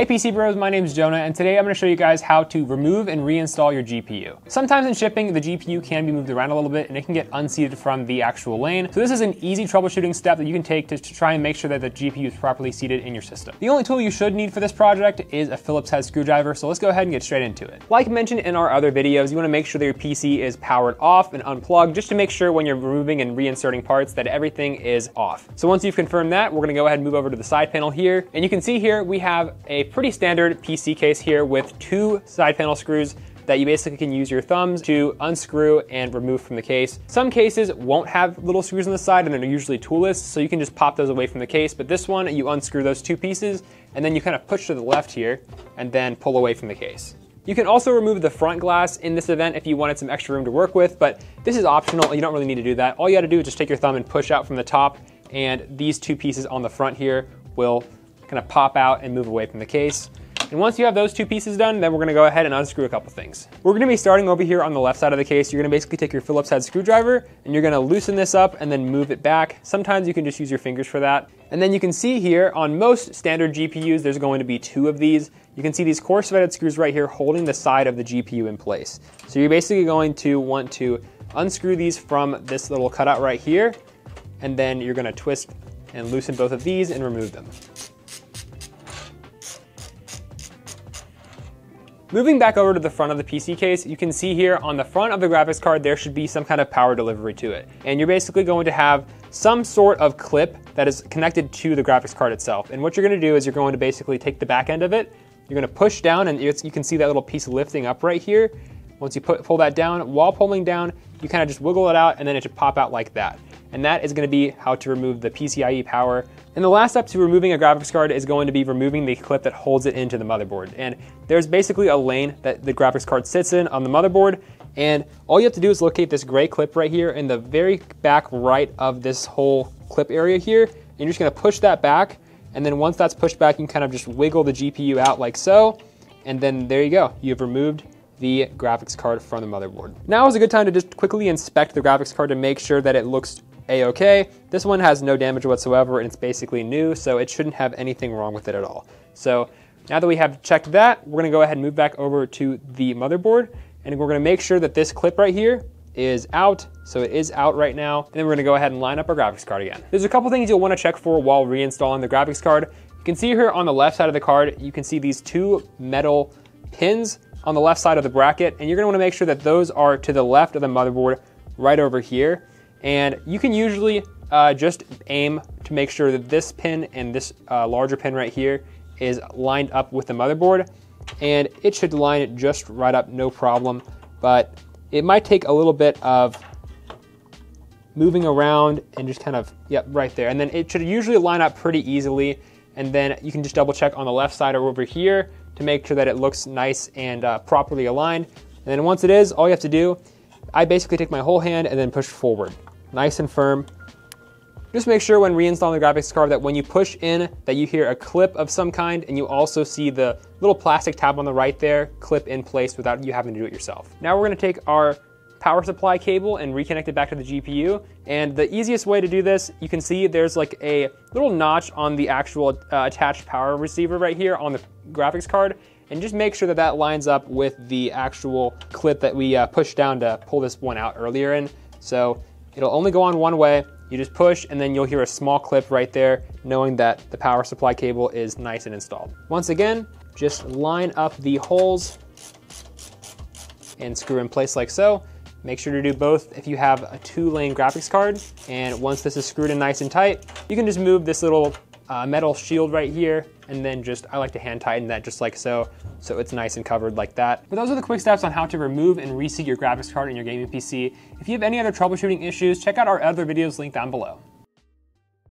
Hey PC Bros, my name is Jonah, and today I'm going to show you guys how to remove and reinstall your GPU. Sometimes in shipping, the GPU can be moved around a little bit and it can get unseated from the actual lane. So this is an easy troubleshooting step that you can take to, to try and make sure that the GPU is properly seated in your system. The only tool you should need for this project is a Phillips head screwdriver, so let's go ahead and get straight into it. Like mentioned in our other videos, you want to make sure that your PC is powered off and unplugged just to make sure when you're removing and reinserting parts that everything is off. So once you've confirmed that, we're going to go ahead and move over to the side panel here. And you can see here we have a pretty standard PC case here with two side panel screws that you basically can use your thumbs to unscrew and remove from the case. Some cases won't have little screws on the side and they're usually toolless, so you can just pop those away from the case. But this one, you unscrew those two pieces and then you kind of push to the left here and then pull away from the case. You can also remove the front glass in this event if you wanted some extra room to work with, but this is optional. You don't really need to do that. All you gotta do is just take your thumb and push out from the top and these two pieces on the front here will kind of pop out and move away from the case. And once you have those two pieces done, then we're gonna go ahead and unscrew a couple things. We're gonna be starting over here on the left side of the case. You're gonna basically take your Phillips head screwdriver and you're gonna loosen this up and then move it back. Sometimes you can just use your fingers for that. And then you can see here on most standard GPUs, there's going to be two of these. You can see these coarse threaded screws right here holding the side of the GPU in place. So you're basically going to want to unscrew these from this little cutout right here, and then you're gonna twist and loosen both of these and remove them. Moving back over to the front of the PC case, you can see here on the front of the graphics card, there should be some kind of power delivery to it. And you're basically going to have some sort of clip that is connected to the graphics card itself. And what you're gonna do is you're going to basically take the back end of it, you're gonna push down and you can see that little piece lifting up right here. Once you put, pull that down, while pulling down, you kind of just wiggle it out and then it should pop out like that and that is going to be how to remove the PCIe power. And the last step to removing a graphics card is going to be removing the clip that holds it into the motherboard. And there's basically a lane that the graphics card sits in on the motherboard, and all you have to do is locate this gray clip right here in the very back right of this whole clip area here, and you're just gonna push that back, and then once that's pushed back, you can kind of just wiggle the GPU out like so, and then there you go. You've removed the graphics card from the motherboard. Now is a good time to just quickly inspect the graphics card to make sure that it looks a-okay. This one has no damage whatsoever and it's basically new, so it shouldn't have anything wrong with it at all. So now that we have checked that, we're gonna go ahead and move back over to the motherboard and we're gonna make sure that this clip right here is out, so it is out right now. And then we're gonna go ahead and line up our graphics card again. There's a couple things you'll wanna check for while reinstalling the graphics card. You can see here on the left side of the card, you can see these two metal pins on the left side of the bracket, and you're gonna wanna make sure that those are to the left of the motherboard right over here. And you can usually uh, just aim to make sure that this pin and this uh, larger pin right here is lined up with the motherboard. And it should line it just right up, no problem. But it might take a little bit of moving around and just kind of, yep, right there. And then it should usually line up pretty easily. And then you can just double check on the left side or over here to make sure that it looks nice and uh, properly aligned. And then once it is, all you have to do, I basically take my whole hand and then push forward nice and firm. Just make sure when reinstalling the graphics card that when you push in that you hear a clip of some kind and you also see the little plastic tab on the right there clip in place without you having to do it yourself. Now we're gonna take our power supply cable and reconnect it back to the GPU. And the easiest way to do this, you can see there's like a little notch on the actual uh, attached power receiver right here on the graphics card. And just make sure that that lines up with the actual clip that we uh, pushed down to pull this one out earlier in. So It'll only go on one way. You just push and then you'll hear a small clip right there knowing that the power supply cable is nice and installed. Once again, just line up the holes and screw in place like so. Make sure to do both if you have a two lane graphics card. And once this is screwed in nice and tight, you can just move this little uh, metal shield right here and then just, I like to hand tighten that just like so, so it's nice and covered like that. But those are the quick steps on how to remove and reseat your graphics card in your gaming PC. If you have any other troubleshooting issues, check out our other videos linked down below.